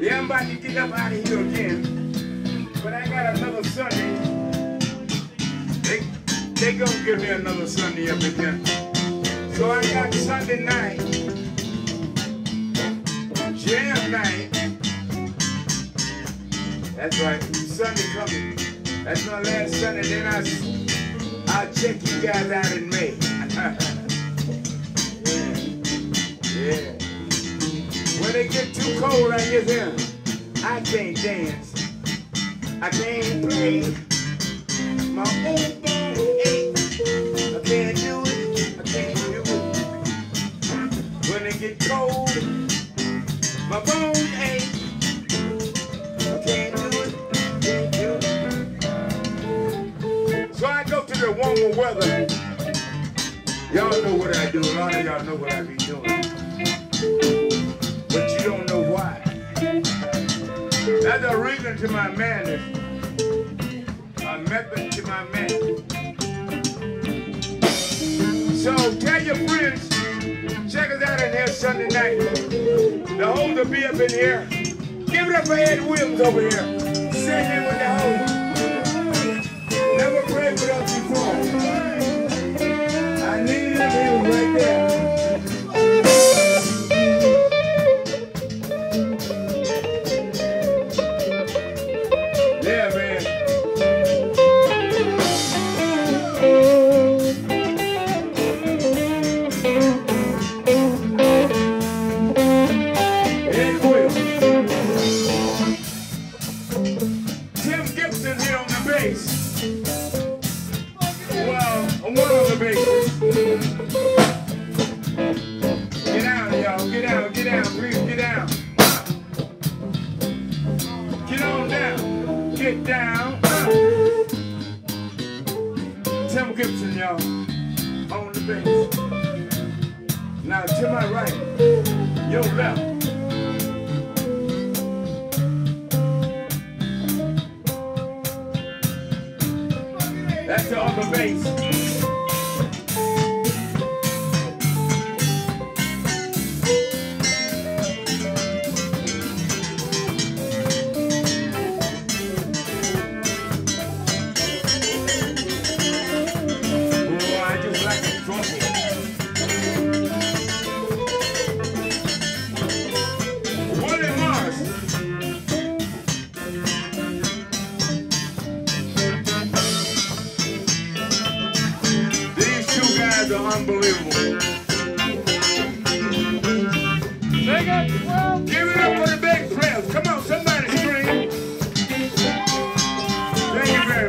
Yeah, I'm about to get up out of here again. But I got another Sunday. They, they gonna give me another Sunday up in here. So I got Sunday night, jam night. That's right, Sunday coming. That's my last Sunday. Then I, I'll check you guys out in May. yeah, yeah. When it get too cold out here, I can't dance. I can't play. My own reason to my madness. A method to my madness. So tell your friends, check us out in here Sunday night. The hoes will be up in here. Give it up for Ed Williams over here. Singing with the hoes. Never played with us before. I needed him, right there. Down. Tim Gibson, y'all. On the bass. Now to my right, your left. That's the upper bass.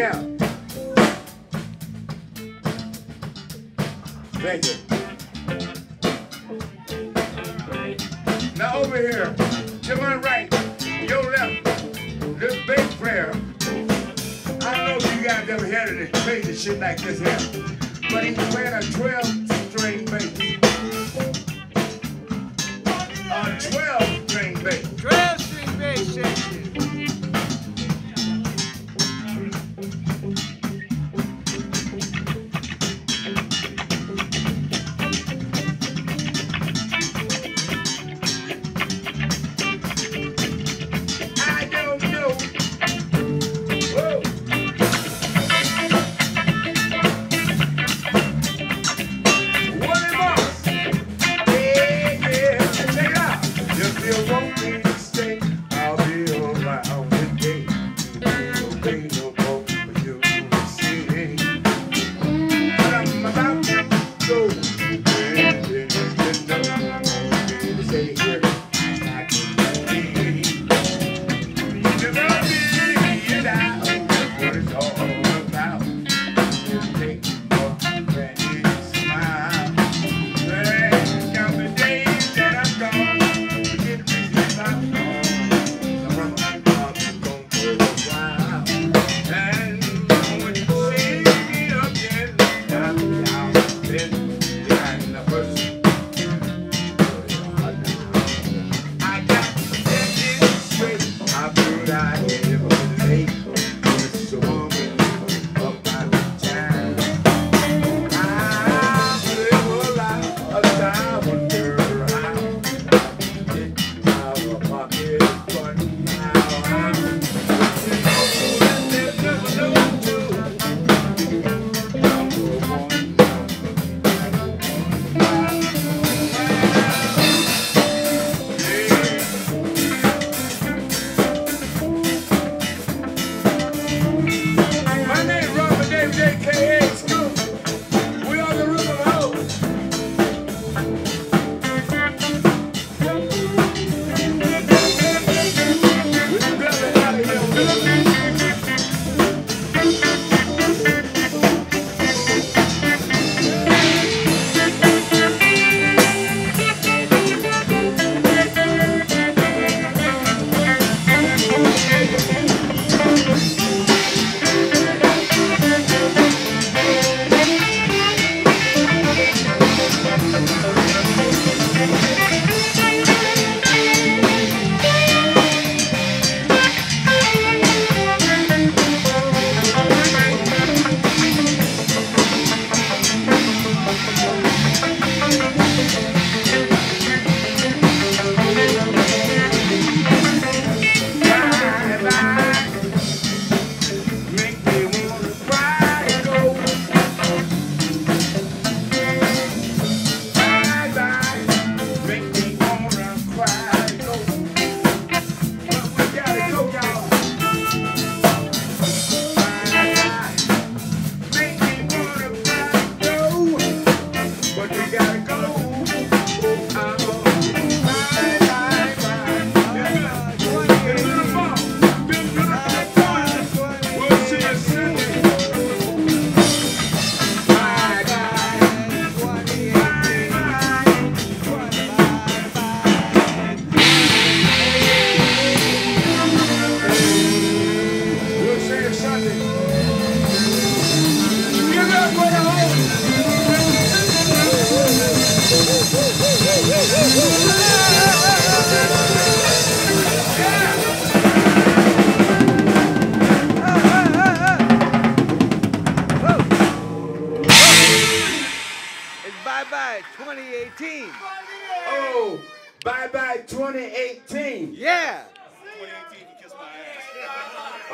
Out. Thank you. Now over here, to my right, your left, this bass player. I don't know if you guys ever had any crazy shit like this here, but he's playing a 12 Thank you.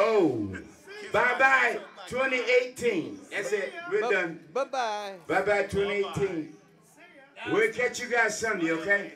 Oh, bye bye 2018. That's it. We're done. Bye bye. Bye bye 2018. We'll catch you guys Sunday, okay?